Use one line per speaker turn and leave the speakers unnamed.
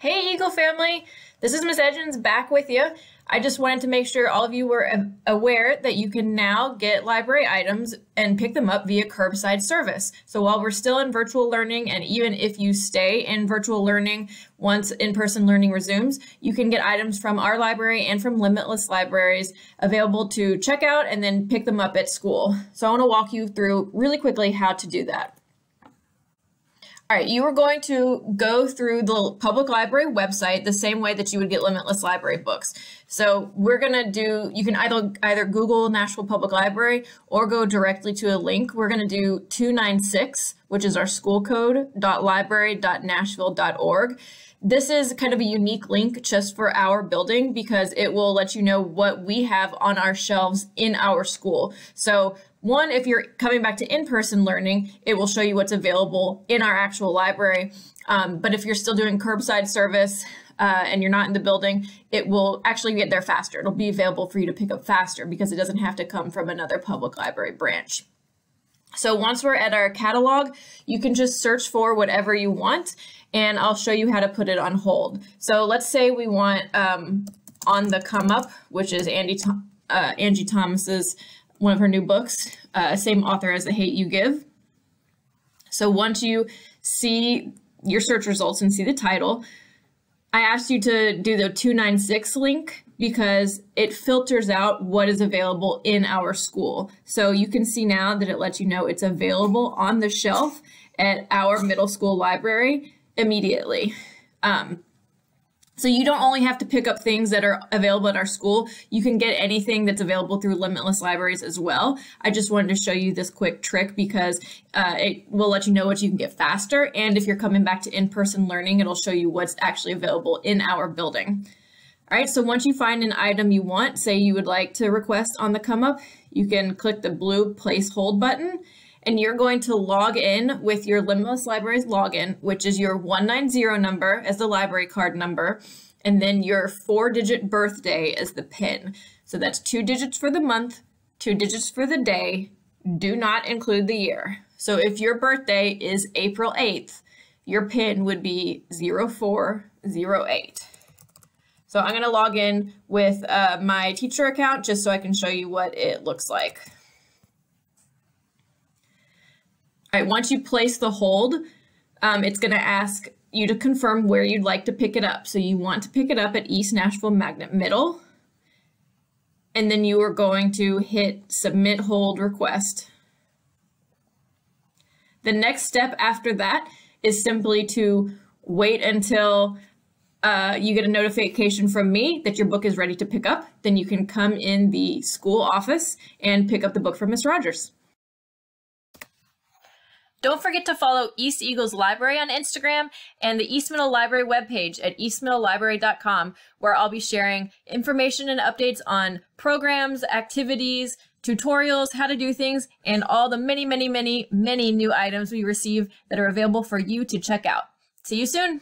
Hey, Eagle family! This is Miss Edgens back with you. I just wanted to make sure all of you were aware that you can now get library items and pick them up via curbside service. So while we're still in virtual learning, and even if you stay in virtual learning once in-person learning resumes, you can get items from our library and from Limitless Libraries available to check out and then pick them up at school. So I want to walk you through really quickly how to do that. All right, you are going to go through the public library website the same way that you would get limitless library books. So we're gonna do, you can either either Google Nashville Public Library or go directly to a link. We're gonna do 296, which is our school code, .library.nashville.org. This is kind of a unique link just for our building because it will let you know what we have on our shelves in our school. So one, if you're coming back to in-person learning, it will show you what's available in our actual library. Um, but if you're still doing curbside service uh, and you're not in the building, it will actually get there faster. It'll be available for you to pick up faster because it doesn't have to come from another public library branch. So once we're at our catalog, you can just search for whatever you want and I'll show you how to put it on hold. So let's say we want um, On the Come Up, which is Andy uh, Angie Thomas's one of her new books, uh, same author as The Hate You Give. So once you see your search results and see the title, I asked you to do the 296 link because it filters out what is available in our school. So you can see now that it lets you know it's available on the shelf at our middle school library immediately. Um, so you don't only have to pick up things that are available at our school, you can get anything that's available through Limitless Libraries as well. I just wanted to show you this quick trick because uh, it will let you know what you can get faster. And if you're coming back to in-person learning, it'll show you what's actually available in our building. All right, so once you find an item you want, say you would like to request on the come up, you can click the blue place hold button and you're going to log in with your Limitless Libraries login, which is your 190 number as the library card number, and then your four digit birthday as the PIN. So that's two digits for the month, two digits for the day. Do not include the year. So if your birthday is April 8th, your PIN would be 0408. So I'm going to log in with uh, my teacher account just so I can show you what it looks like. Right, once you place the hold, um, it's going to ask you to confirm where you'd like to pick it up. So you want to pick it up at East Nashville Magnet Middle. And then you are going to hit submit hold request. The next step after that is simply to wait until uh, you get a notification from me that your book is ready to pick up. Then you can come in the school office and pick up the book from Miss Rogers. Don't forget to follow East Eagles Library on Instagram and the East Middle Library webpage at eastmiddlelibrary.com, where I'll be sharing information and updates on programs, activities, tutorials, how to do things, and all the many, many, many, many new items we receive that are available for you to check out. See you soon!